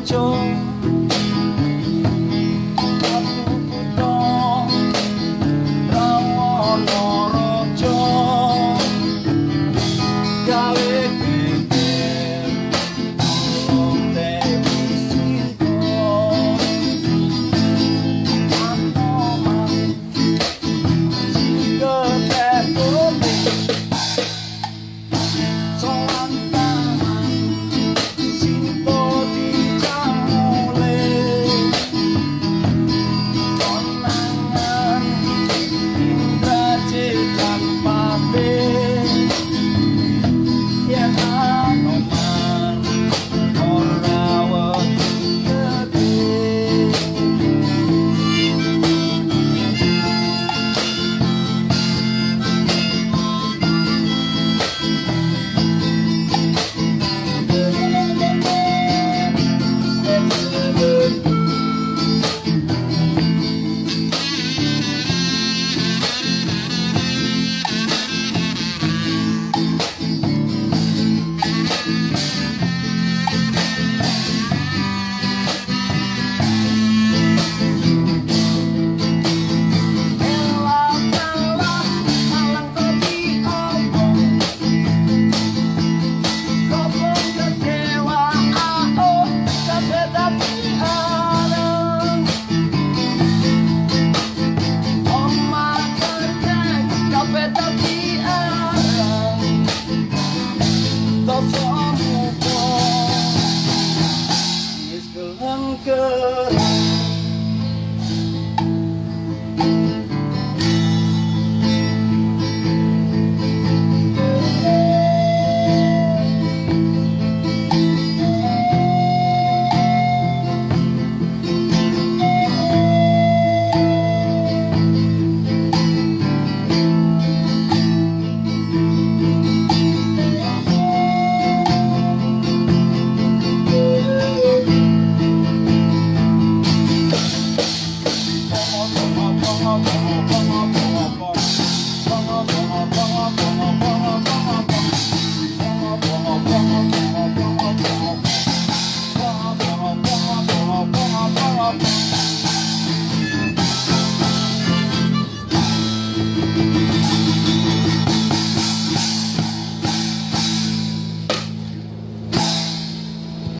joy